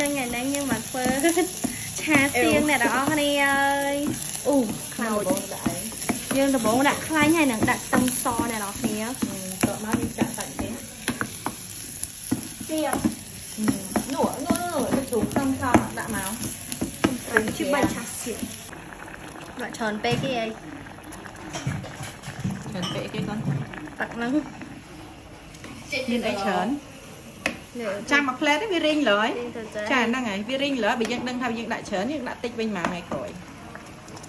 ចឹងថ្ងៃនេះយើងមកធ្វើឆាសៀងអ្នកទាំងអស់គ្នាអើយអូខ្លោច បងដាក់អី យើងដំបងដាក់ខ្លាញ់ហើយនឹងដាក់ខ្ទឹមសអ្នកទាំងអស់គ្នា តោះមកយើងចាក់សាច់ទេ ទៀប នោះនោះនោះទៅជ្រុំខ្ទឹមសដាក់មក ជាបាច់ឆាសៀងដាក់ច្រើនពេកគេអី ច្រើនពេកគេកូន ទឹកហ្នឹង មានអីច្រើន នេះ ចាំមួយផ្លែទេវារីងលើយ ទៀងទៅចា ចាហ្នឹងហើយវារីងលើបើយើងដឹងថាយើងដាក់ច្រើនយើងដាក់តិចវិញមួយថ្ងៃក្រោយ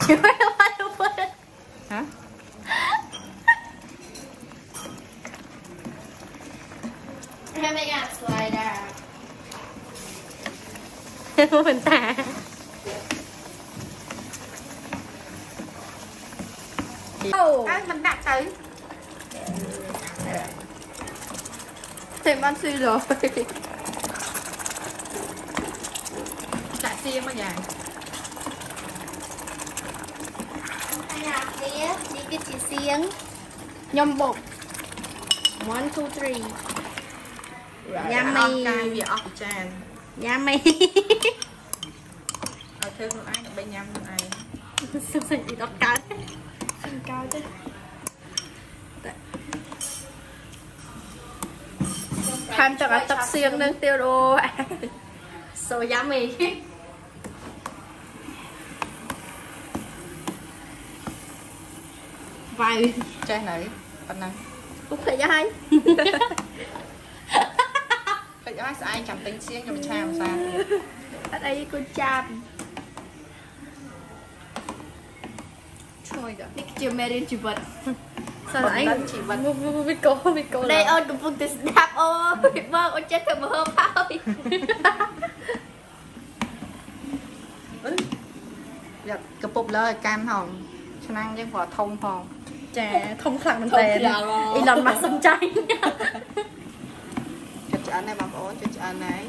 ជួយបាត់ទៅ ហ៎ Haven't got slider. មិនតា អូ អើមិនដាក់ទៅ Em ăn xi rồi. Lại xi mà nhỉ Anh đi cái chị xiếng Nhâm bột One, two, three Yummy Cái việc ốc chan Yummy Ở thương ai, bây nhâm ai Sức sinh gì đó cái? Sinh cao chứ. ខ្លួនឯងដើម្បីញ៉ាំខ្លួនឯង សុខសិនពីដកកើតសិនកើតទេខានទឹកឲ្យទឹកសៀងនឹងទៀតអូសូយ៉ាមី វាយ ចេះនៅប៉ុណ្ណឹង ពុកភ្លេចហើយ ពេចឲ្យស្អែកចាំទិញសៀងខ្ញុំឆាម្សា ទៀតអត់អីគូចាប់ឈ្ងុយទៅនេះជាមេរៀនជីវិតសើអីបណ្ឌិតជីវិតវិកោវិកោដេអូនកំពុងតែស្ដាប់អូយបងអូនចេះធ្វើមើលហើយយកកពុបលើឲ្យកាន់ហងឆ្នាំងយើងព្រោះធំផងចាធំខ្លាំងមែនតើអ៊ីឡុនម៉ាស់សំចៃចិត្តឆ្អិនដែរបងប្អូនចិត្តឆ្អិនហើយ